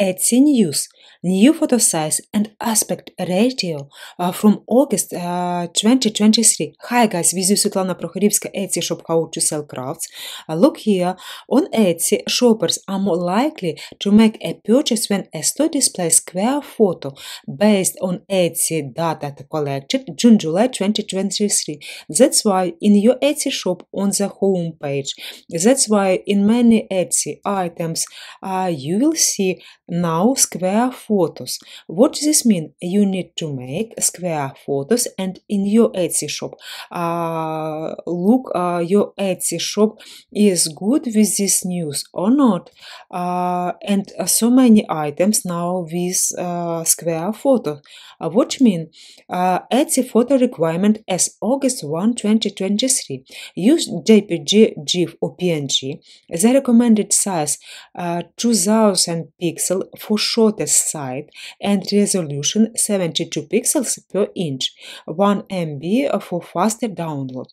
Etsy News new photo size and aspect ratio uh, from August uh, 2023. Hi guys, with you Svitlana Prokhorivska, Etsy shop how to sell crafts. Uh, look here, on Etsy, shoppers are more likely to make a purchase when a store displays square photo based on Etsy data collected June-July 2023. That's why in your Etsy shop on the home page, that's why in many Etsy items uh, you will see now square photos. What does this mean? You need to make square photos and in your Etsy shop, uh, look, uh, your Etsy shop is good with this news or not. Uh, and so many items now with uh, square photo. Uh, what mean? Uh, Etsy photo requirement as August 1, 2023. Use JPG, GIF or PNG. The recommended size uh, 2000 pixel for shortest side and resolution 72 pixels per inch, 1 MB for faster download.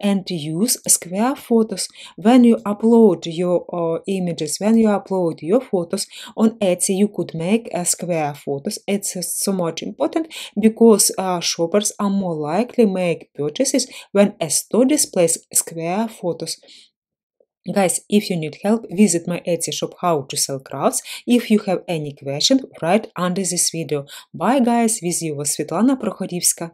And use square photos when you upload your uh, images, when you upload your photos on Etsy, you could make a square photos. It's so much important because uh, shoppers are more likely make purchases when a store displays square photos. Guys, if you need help, visit my Etsy shop how to sell crafts. If you have any question, write under this video. Bye guys, with you was Svitlana Prokhorivska.